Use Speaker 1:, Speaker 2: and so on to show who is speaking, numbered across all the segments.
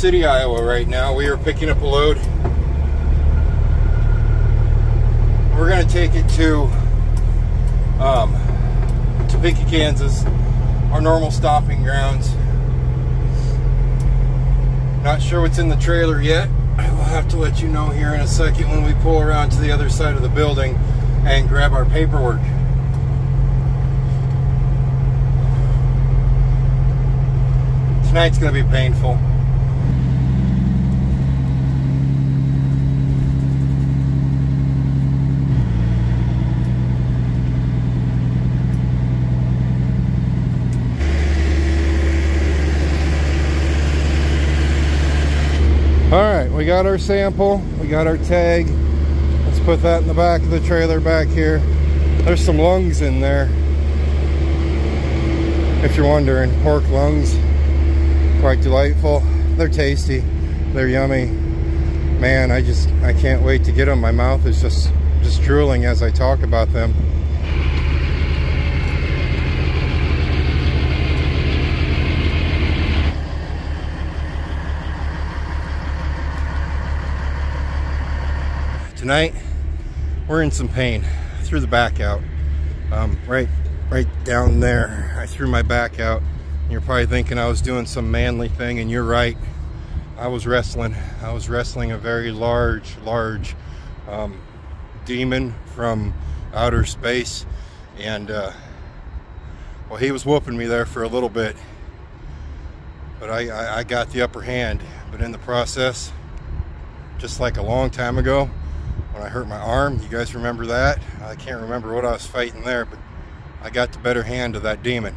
Speaker 1: City, Iowa right now. We are picking up a load. We're going to take it to um, Topeka, Kansas, our normal stopping grounds. Not sure what's in the trailer yet. I will have to let you know here in a second when we pull around to the other side of the building and grab our paperwork. Tonight's going to be painful. All right, we got our sample, we got our tag. Let's put that in the back of the trailer back here. There's some lungs in there. If you're wondering, pork lungs, quite delightful. They're tasty, they're yummy. Man, I just, I can't wait to get them. My mouth is just, just drooling as I talk about them. Tonight we're in some pain. I threw the back out. Um, right right down there. I threw my back out. You're probably thinking I was doing some manly thing and you're right. I was wrestling. I was wrestling a very large large um, demon from outer space and uh, well he was whooping me there for a little bit but I, I, I got the upper hand. But in the process just like a long time ago when I hurt my arm. You guys remember that? I can't remember what I was fighting there, but I got the better hand of that demon.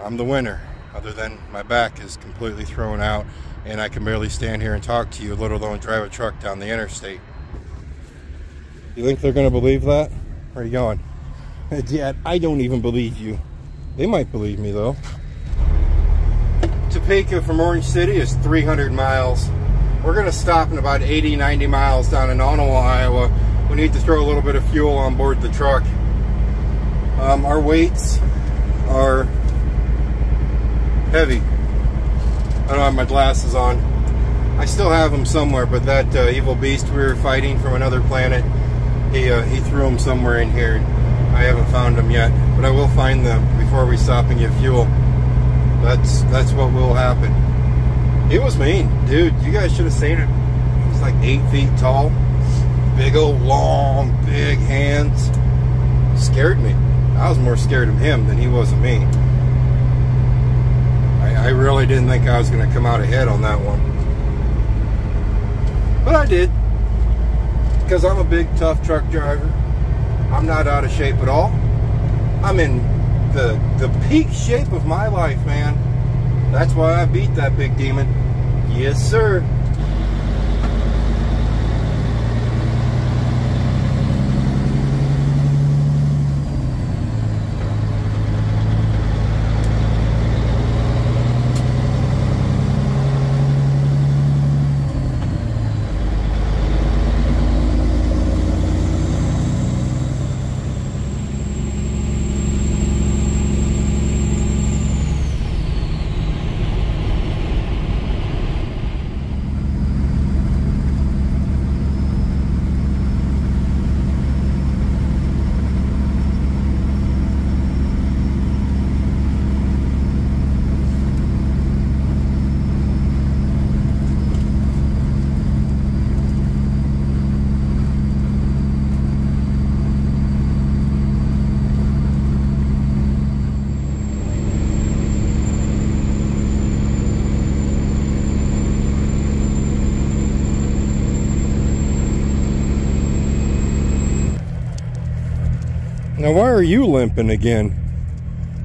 Speaker 1: I'm the winner, other than my back is completely thrown out and I can barely stand here and talk to you, let alone drive a truck down the interstate. You think they're going to believe that? Where are you going? Dad, I don't even believe you. They might believe me, though. Topeka from Orange City is 300 miles. We're going to stop in about 80, 90 miles down in Onawa, Iowa. We need to throw a little bit of fuel on board the truck. Um, our weights are heavy. I don't have my glasses on. I still have them somewhere, but that uh, evil beast we were fighting from another planet, he, uh, he threw them somewhere in here. I haven't found them yet, but I will find them before we stop and get fuel. That's, that's what will happen. It was mean. Dude, you guys should have seen it. He's like eight feet tall. Big old long, big hands. Scared me. I was more scared of him than he was of me. I, I really didn't think I was going to come out ahead on that one. But I did. Because I'm a big, tough truck driver. I'm not out of shape at all. I'm in the, the peak shape of my life, man. That's why I beat that big demon. Yes, sir. Now, why are you limping again?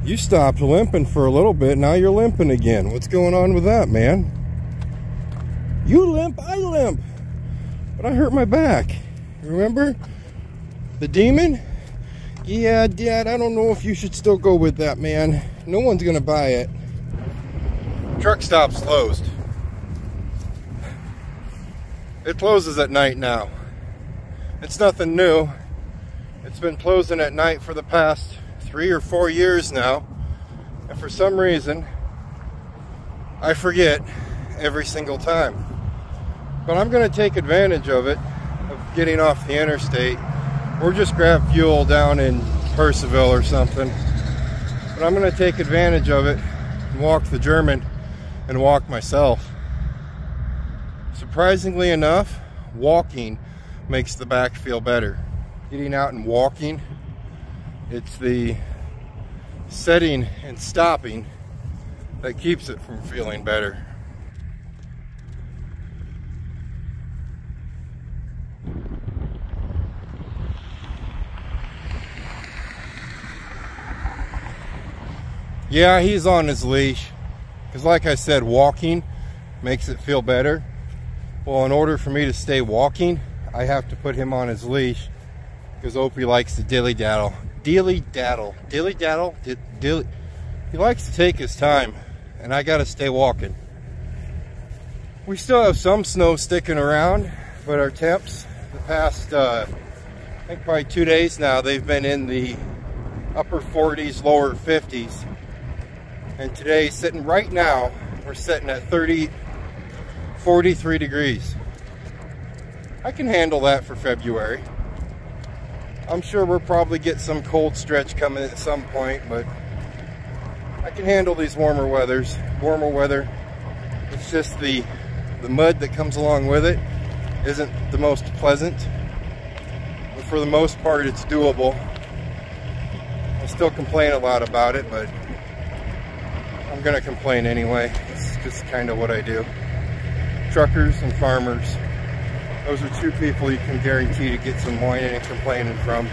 Speaker 1: You stopped limping for a little bit, now you're limping again. What's going on with that, man? You limp, I limp. But I hurt my back. Remember? The demon? Yeah, Dad, I don't know if you should still go with that, man. No one's gonna buy it. Truck stop's closed. It closes at night now. It's nothing new. It's been closing at night for the past three or four years now. And for some reason, I forget every single time. But I'm going to take advantage of it, of getting off the interstate, or just grab fuel down in Percival or something. But I'm going to take advantage of it and walk the German and walk myself. Surprisingly enough, walking makes the back feel better. Getting out and walking, it's the setting and stopping that keeps it from feeling better. Yeah, he's on his leash. Because like I said, walking makes it feel better. Well, in order for me to stay walking, I have to put him on his leash because Opie likes to dilly daddle. Dilly daddle. Dilly daddle? dilly. He likes to take his time and I got to stay walking. We still have some snow sticking around, but our temps the past, uh, I think probably two days now, they've been in the upper 40s, lower 50s. And today, sitting right now, we're sitting at 30, 43 degrees. I can handle that for February. I'm sure we'll probably get some cold stretch coming at some point, but I can handle these warmer weathers, warmer weather. It's just the, the mud that comes along with it isn't the most pleasant, but for the most part, it's doable. I still complain a lot about it, but I'm gonna complain anyway. It's just kind of what I do. Truckers and farmers, those are two people you can guarantee to get some whining and complaining from.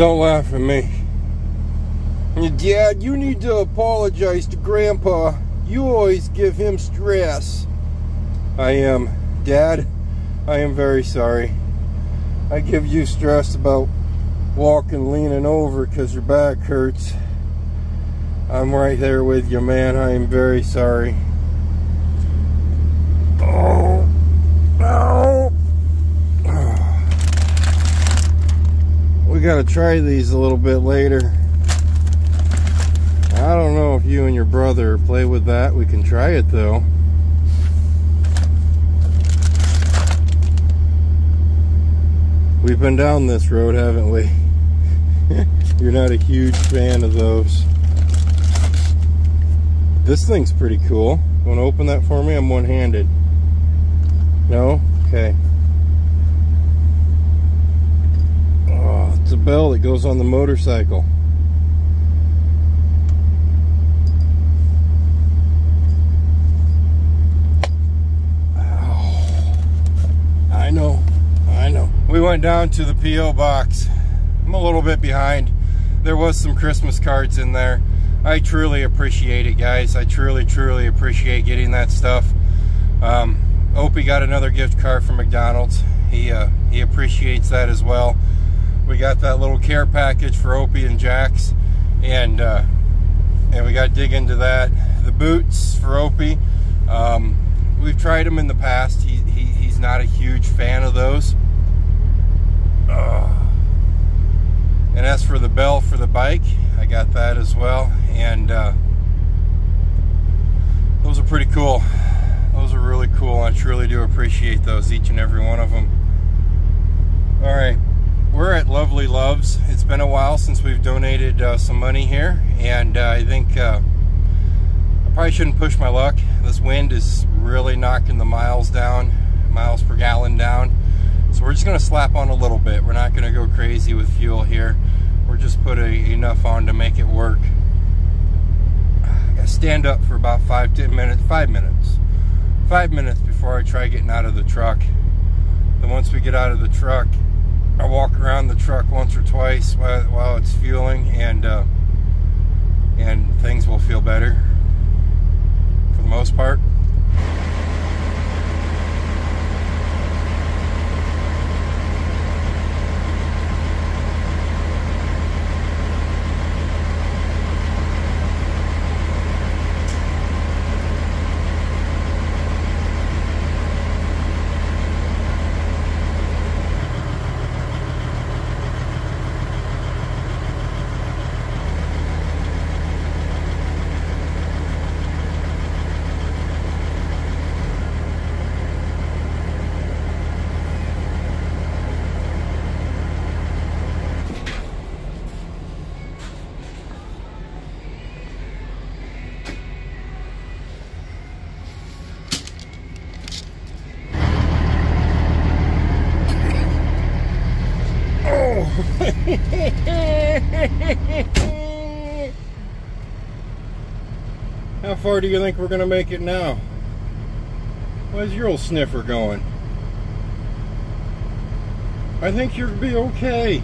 Speaker 1: Don't laugh at me. Dad, you need to apologize to Grandpa. You always give him stress. I am. Dad, I am very sorry. I give you stress about walking, leaning over because your back hurts. I'm right there with you, man. I am very sorry. Oh, no. Got to try these a little bit later. I don't know if you and your brother play with that. We can try it though. We've been down this road, haven't we? You're not a huge fan of those. This thing's pretty cool. Want to open that for me? I'm one-handed. No? Okay. It's a bell that goes on the motorcycle. I know, I know. We went down to the P.O. box. I'm a little bit behind. There was some Christmas cards in there. I truly appreciate it, guys. I truly, truly appreciate getting that stuff. Um, Opie got another gift card from McDonald's. He, uh, he appreciates that as well we got that little care package for Opie and Jax, and uh, and we got to dig into that. The boots for Opie, um, we've tried them in the past. He, he he's not a huge fan of those. Uh, And as for the bell for the bike, I got that as well. And uh, those are pretty cool. Those are really cool. I truly do appreciate those, each and every one of them. All right, we're at Lovely Loves. It's been a while since we've donated uh, some money here, and uh, I think uh, I probably shouldn't push my luck. This wind is really knocking the miles down, miles per gallon down. So we're just gonna slap on a little bit. We're not gonna go crazy with fuel here. We're just put a, enough on to make it work. I gotta stand up for about five, ten minutes, five minutes. Five minutes before I try getting out of the truck. Then once we get out of the truck, I walk around the truck once or twice while, while it's fueling and uh, and things will feel better for the most part. How far do you think we're going to make it now? Where's your old sniffer going? I think you'll be okay.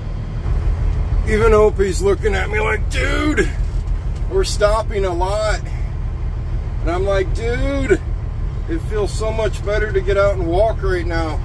Speaker 1: Even Opie's looking at me like, dude, we're stopping a lot. And I'm like, dude, it feels so much better to get out and walk right now.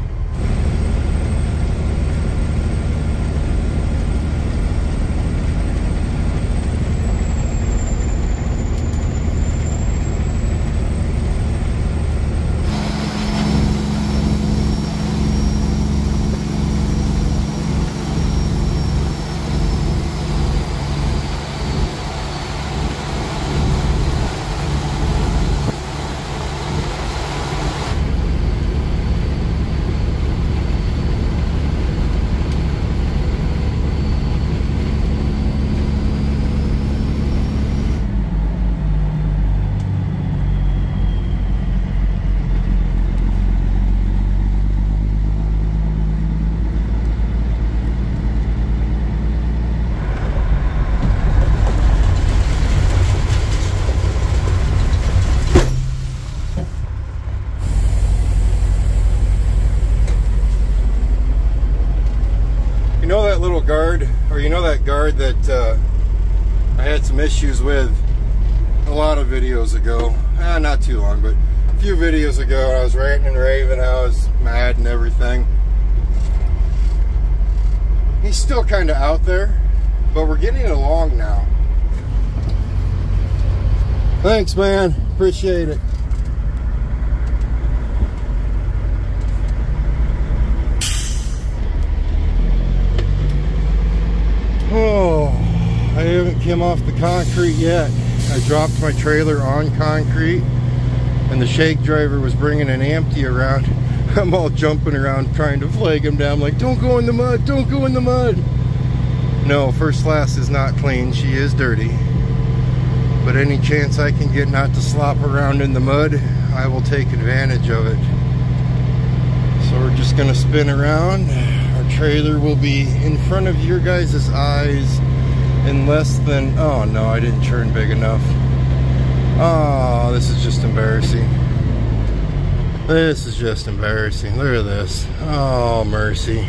Speaker 1: guard, or you that uh, I had some issues with a lot of videos ago. Eh, not too long, but a few videos ago. I was ranting and raving. I was mad and everything. He's still kind of out there, but we're getting along now. Thanks, man. Appreciate it. Oh, I haven't come off the concrete yet. I dropped my trailer on concrete and the shag driver was bringing an empty around. I'm all jumping around trying to flag him down like, don't go in the mud, don't go in the mud. No, first class is not clean. She is dirty. But any chance I can get not to slop around in the mud, I will take advantage of it. So we're just gonna spin around trailer will be in front of your guys' eyes in less than, oh no, I didn't turn big enough. Oh, this is just embarrassing. This is just embarrassing. Look at this. Oh, mercy.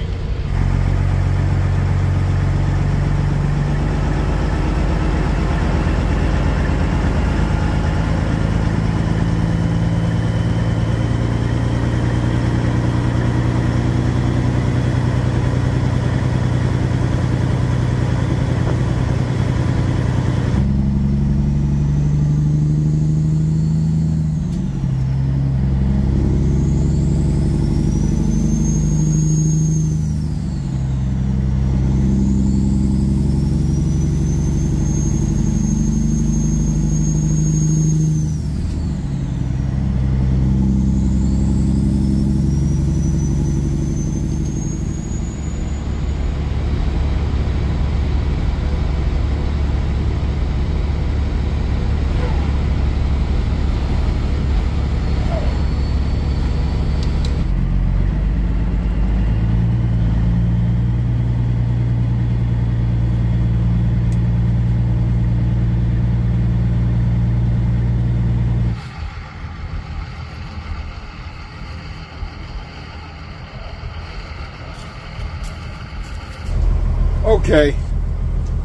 Speaker 1: Okay,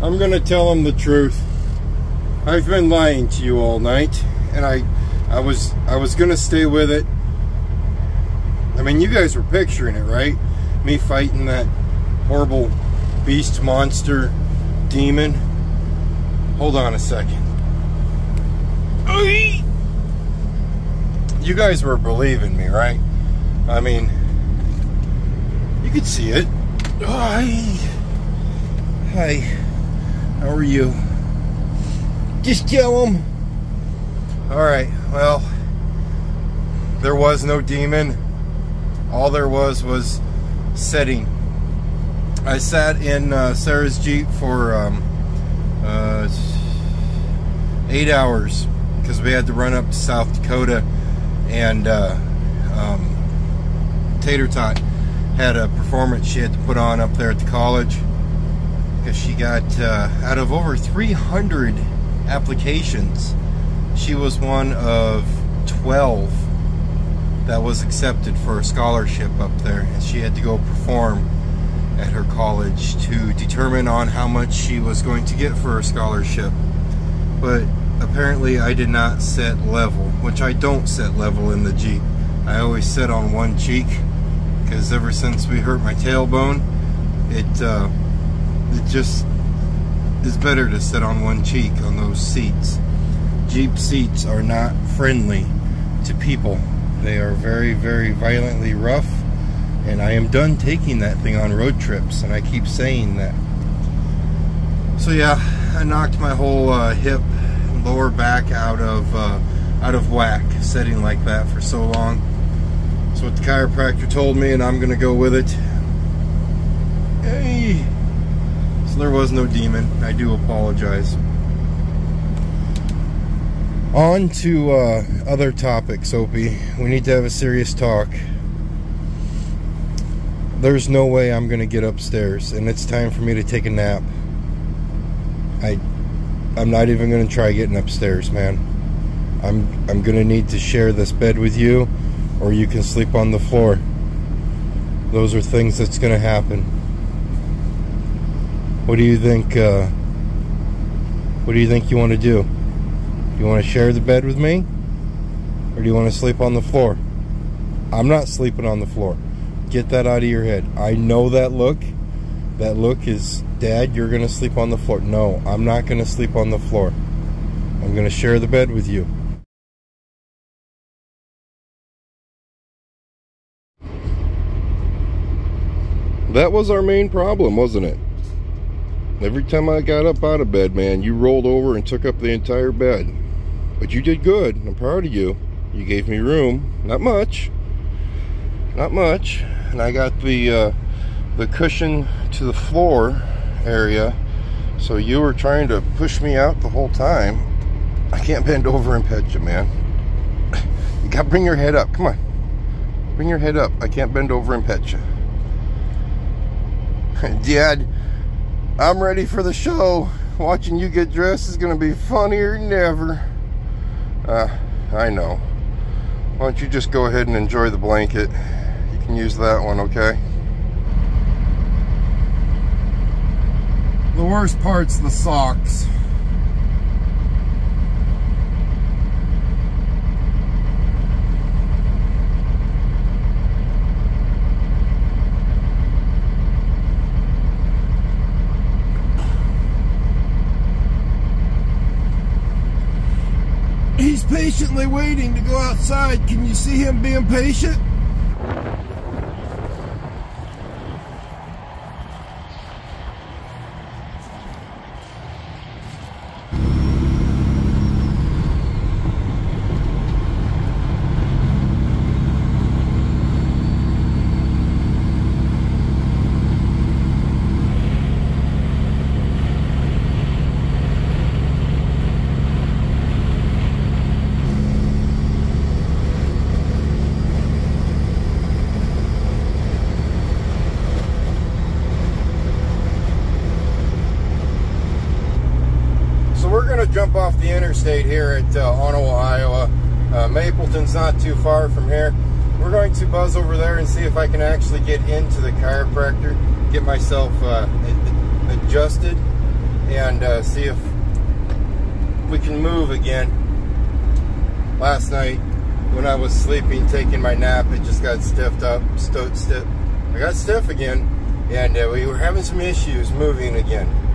Speaker 1: I'm gonna tell him the truth. I've been lying to you all night, and I, I was, I was gonna stay with it. I mean, you guys were picturing it, right? Me fighting that horrible beast monster demon. Hold on a second. You guys were believing me, right? I mean, you could see it. Hi. Hi. How are you? Just tell them. All right. Well, there was no demon. All there was was setting. I sat in uh, Sarah's Jeep for um, uh, eight hours because we had to run up to South Dakota and uh, um, Tater Tot had a performance she had to put on up there at the college she got uh, out of over 300 applications she was one of 12 that was accepted for a scholarship up there and she had to go perform at her college to determine on how much she was going to get for her scholarship but apparently I did not set level, which I don't set level in the Jeep. I always sit on one cheek because ever since we hurt my tailbone, it uh, it just is better to sit on one cheek on those seats. Jeep seats are not friendly to people. They are very, very violently rough and I am done taking that thing on road trips and I keep saying that. So yeah, I knocked my whole uh, hip lower back out of uh, out of whack sitting like that for so long. That's what the chiropractor told me and I'm gonna go with it. Hey. There was no demon. I do apologize. On to uh, other topics, Opie. We need to have a serious talk. There's no way I'm gonna get upstairs and it's time for me to take a nap. I I'm not even going to try getting upstairs, man. I'm I'm going to need to share this bed with you or you can sleep on the floor. Those are things that's going to happen. What do you think uh, what do you think you want to do? Do you want to share the bed with me? Or do you want to sleep on the floor? I'm not sleeping on the floor. Get that out of your head. I know that look. That look is Dad, you're to sleep on the floor. No, I'm not to sleep on the floor. I'm to share the bed with you. That was our main problem, wasn't it? Every time I got up out of bed, man, you rolled over and took up the entire bed. But you did good. I'm proud of you. You gave me room. Not much. Not much. And I got the uh, the cushion to the floor area. So you were trying to push me out the whole time. I can't bend over and pet you, man. You got to bring your head up. Come on. Bring your head up. I can't bend over and pet you. Dad, I'm ready for the show. Watching you get dressed is going to be funnier than ever. Uh, I know. Why don't you just go ahead and enjoy the blanket? You can use that one, okay? The worst part's the socks. He's patiently waiting to go outside. Can you see him being patient? Interstate here at uh, Onawa, Iowa. Uh, Mapleton's not too far from here. We're going to buzz over there and see if I can actually get into the chiropractor, get myself uh, adjusted and uh, see if we can move again. Last night when I was sleeping, taking my nap, it just got stiffed up, stiff. I got stiff again, and uh, we were having some issues moving again.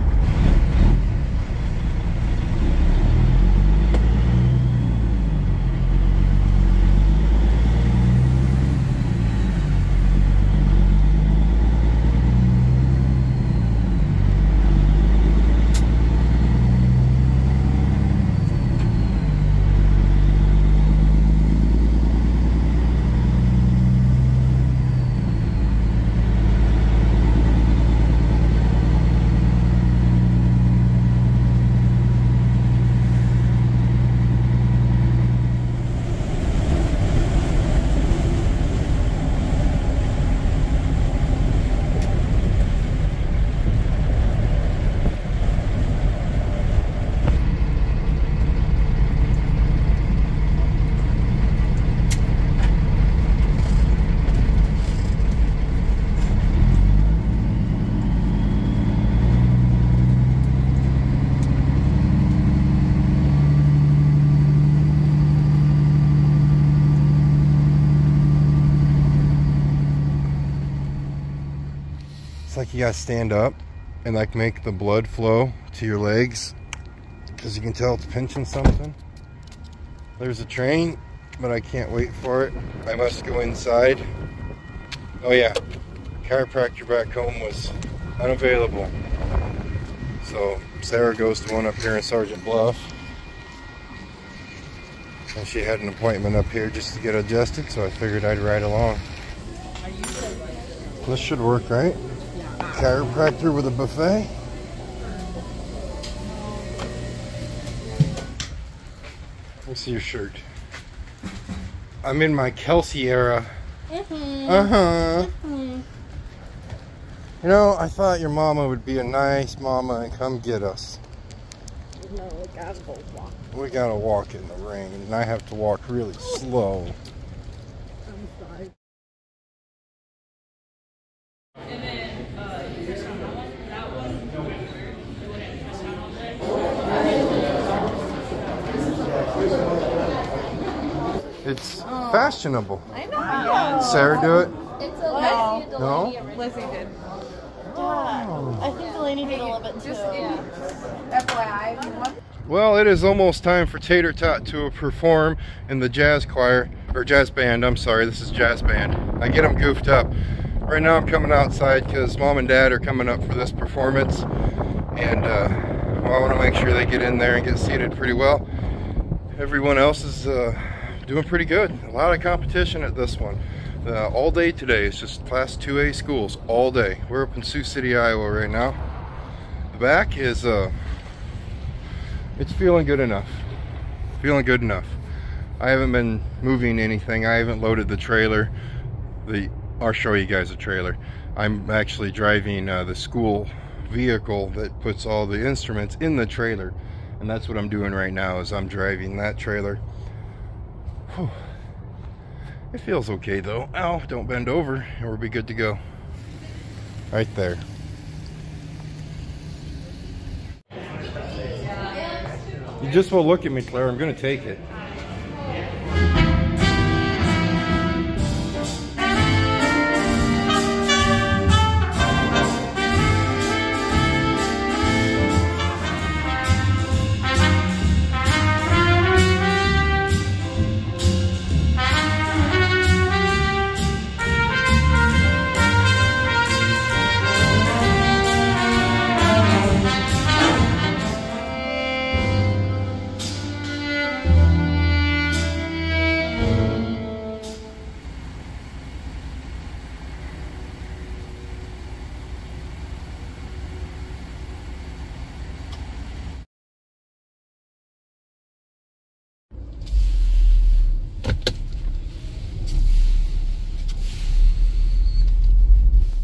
Speaker 1: You gotta stand up and like make the blood flow to your legs because you can tell it's pinching something. There's a train, but I can't wait for it. I must go inside. Oh yeah, chiropractor back home was unavailable. So Sarah goes to one up here in Sergeant Bluff. And she had an appointment up here just to get adjusted, so I figured I'd ride along. This should work, right? Chiropractor with a buffet. Let me see your shirt. I'm in my Kelsey era.
Speaker 2: Mm-hmm.
Speaker 1: Uh-huh. You know, I thought your mama would be a nice mama and come get us.
Speaker 2: No, we gotta go walk.
Speaker 1: We gotta walk in the rain, and I have to walk really slow. It's fashionable.
Speaker 2: I know.
Speaker 1: Sarah, do it?
Speaker 3: It's a
Speaker 2: No.
Speaker 3: Lizzie
Speaker 1: No?
Speaker 3: Delaney.
Speaker 2: Lizzie did.
Speaker 1: Oh.
Speaker 2: I think Delaney did a little bit too.
Speaker 3: FYI,
Speaker 1: Well, it is almost time for Tater Tot to perform in the jazz choir, or jazz band, I'm sorry, this is jazz band. I get them goofed up. Right now I'm coming outside because mom and dad are coming up for this performance. And uh, well, I want to make sure they get in there and get seated pretty well. Everyone else is uh, doing pretty good. A lot of competition at this one. Uh, all day today, it's just class 2A schools, all day. We're up in Sioux City, Iowa right now. The back is uh, it's feeling good enough. Feeling good enough. I haven't been moving anything. I haven't loaded the trailer. The I'll show you guys the trailer. I'm actually driving uh, the school vehicle that puts all the instruments in the trailer. And that's what I'm doing right now is I'm driving that trailer. Whew. It feels okay though. Ow, don't bend over and we'll be good to go. Right there. You just will look at me, Claire. I'm going to take it.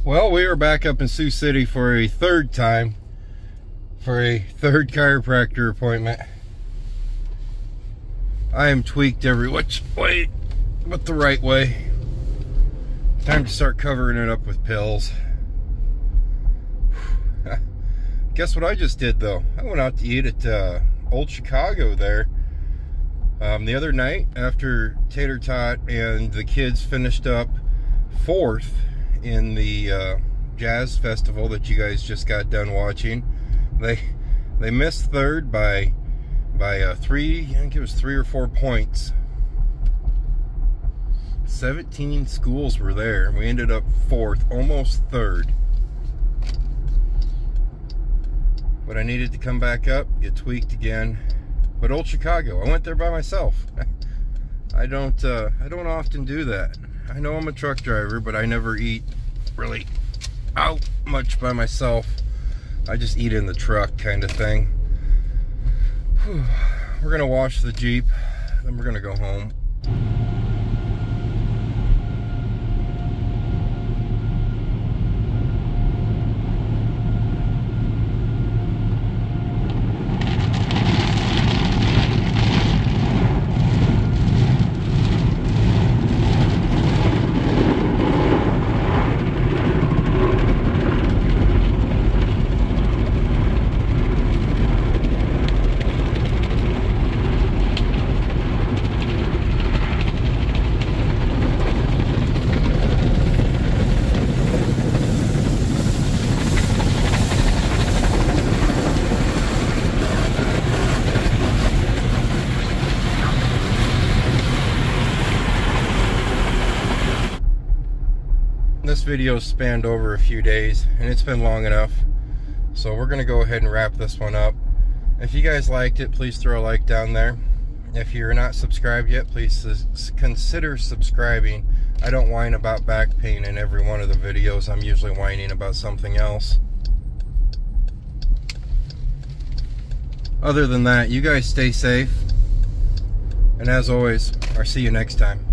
Speaker 1: Well, we are back up in Sioux City for a third time for a third chiropractor appointment. I am tweaked every which way but the right way. Time to start covering it up with pills. Guess what I just did though? I went out to eat at uh, Old Chicago there um, the other night after Tater Tot and the kids finished up fourth in the uh, jazz festival that you guys just got done watching. They they missed third by by uh, three, I think it was three or four points. 17 schools were there. We ended up fourth, almost third. But I needed to come back up, get tweaked again. But Old Chicago, I went there by myself. I don't uh, I don't often do that. I know I'm a truck driver, but I never eat really out much by myself. I just eat in the truck kind of thing. Whew. We're gonna wash the Jeep, then we're gonna go home. this video spanned over a few days and it's been long enough. So we're gonna go ahead and wrap this one up. If you guys liked it please throw a like down there. If you're not subscribed yet please consider subscribing. I don't whine about back pain in every one of the videos. I'm usually whining about something else. Other than that you guys stay safe. And as always I'll see you next time